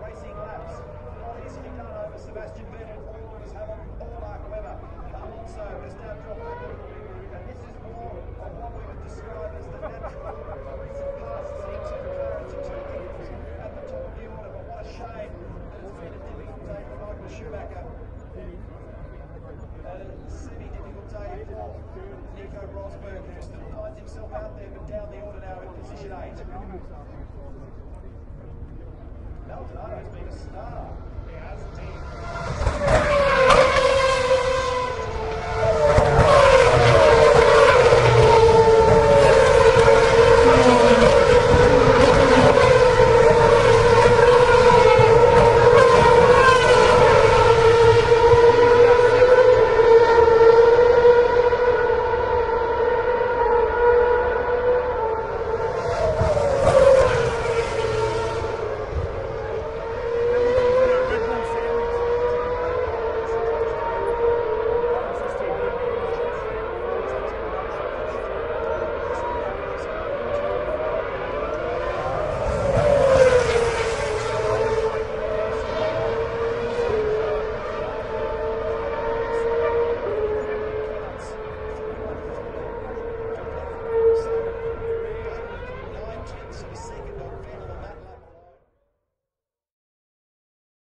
racing laps. Easily done over Sebastian Vettel, Lewis Hamilton, Paul Mark Webber. Alonso has now dropped a little bit, and this is more of what we would describe as the natural recent past. Seeing two McLarens to two Eagles at the top of the order, but what a shame that it's been a difficult day for Michael Schumacher. A semi-difficult day for Nico Rosberg, who still finds himself out there, but down the order now in position 8. It's been a star.